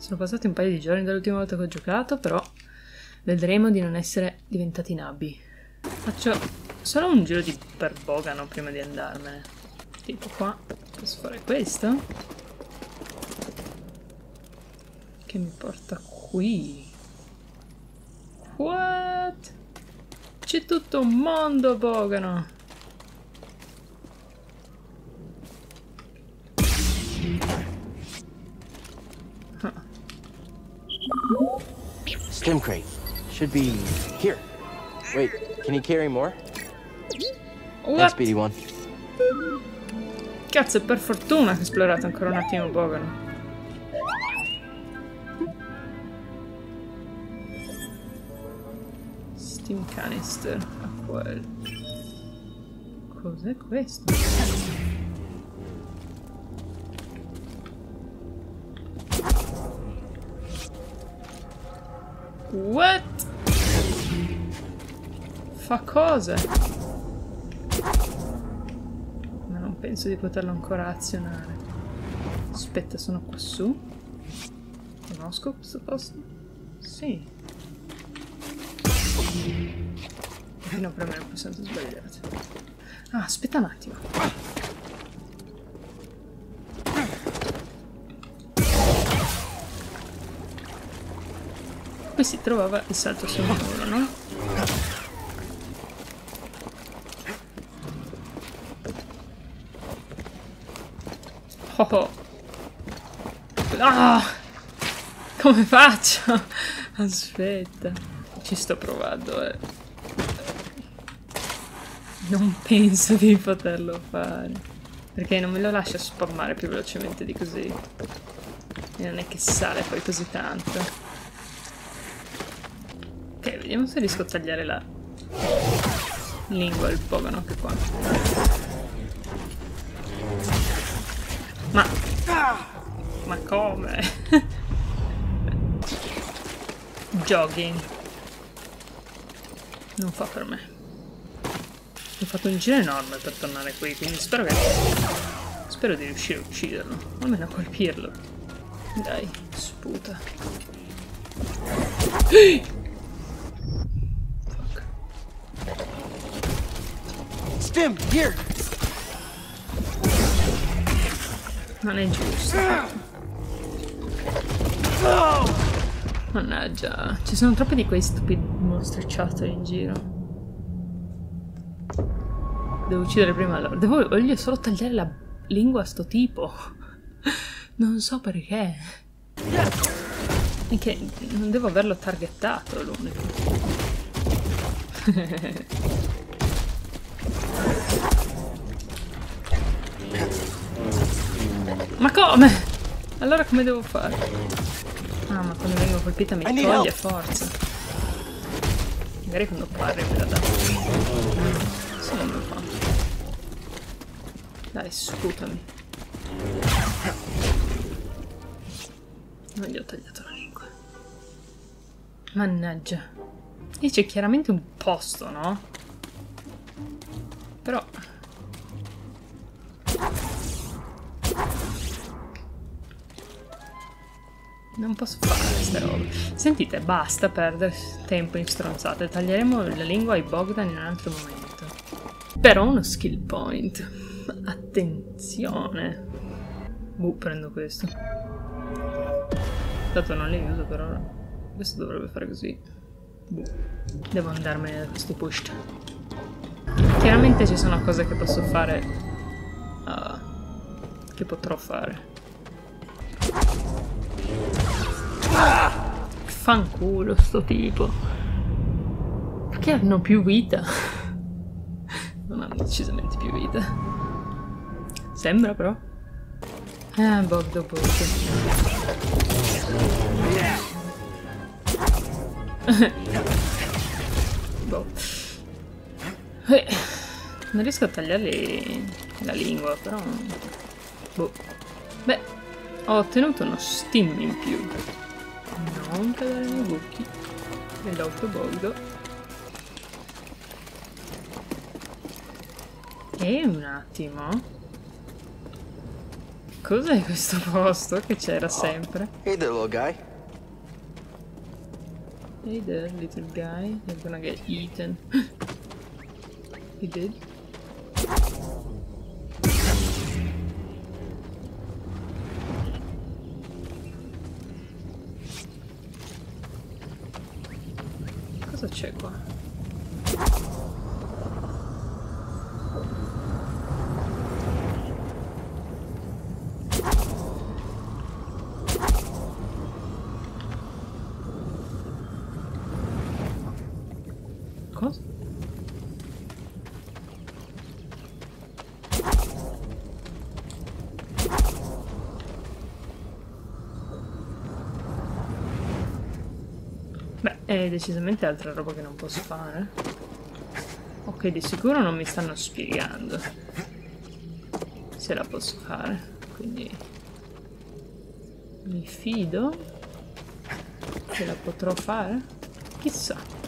Sono passati un paio di giorni dall'ultima volta che ho giocato, però vedremo di non essere diventati nabbi. Faccio solo un giro di per Bogano prima di andarmene. Tipo qua, posso fare questo? Che mi porta qui. What? C'è tutto un mondo, Bogano! Stim crate. Should be here. Wait, can you carry more? What? Speedy One. Cazzo, è per fortuna che ho esplorato ancora un attimo Bogano. Steam canister a quel. Cos'è questo? What? Fa cose? Ma non penso di poterlo ancora azionare. Aspetta, sono qua su? Conosco questo posto? Sì. Fino a premere il pulsante sbagliato. Ah, aspetta un attimo. Qui si trovava il salto sul no? Oh, oh. Ah! Come faccio? Aspetta. Ci sto provando, eh. Non penso di poterlo fare. Perché non me lo lascia spammare più velocemente di così. E non è che sale poi così tanto. Vediamo se riesco a tagliare la lingua al pogano anche qua. Ma... Ma come? Jogging. Non fa per me. Ho fatto un giro enorme per tornare qui, quindi spero che... Spero di riuscire a ucciderlo. O almeno a colpirlo. Dai, sputa. Stim, here! Non è giusto. Mannaggia, ci sono troppi di quei stupidi mostriciattoli in giro. Devo uccidere prima loro. Devo, voglio solo tagliare la lingua a sto tipo. Non so perché. È che non devo averlo targettato l'unico. Ma come? Allora come devo fare? Ah, ma quando vengo colpita mi toglie forza. Magari quando parli me la dà. Se non me lo fa. Dai, sputami. Non gli ho tagliato la lingua. Mannaggia. Lì c'è chiaramente un posto, no? Però... Non posso fare queste robe. Sentite, basta perdere tempo in stronzate. Taglieremo la lingua ai Bogdan in un altro momento. Però uno skill point. Attenzione. Buh, prendo questo. Tanto non li uso per ora. Questo dovrebbe fare così. Boh. Devo andarmene da questo push. Chiaramente ci sono cose che posso fare. ah, che potrò fare. Fanculo sto tipo. Perché hanno più vita? Non hanno decisamente più vita. Sembra però. Eh, Bogdo Bogdo. boh. Eh, non riesco a tagliargli la lingua, però. Boh. Beh, ho ottenuto uno steam in più. Non cadere nei buchi dell'autobogdo. E un attimo. Cos'è questo posto che c'era sempre? Hey there, little guy. Hey there, little guy. You're gonna get eaten. He did? Cosa c'è Beh, è decisamente altra roba che non posso fare. Ok, di sicuro non mi stanno spiegando se la posso fare, quindi mi fido che la potrò fare? Chissà.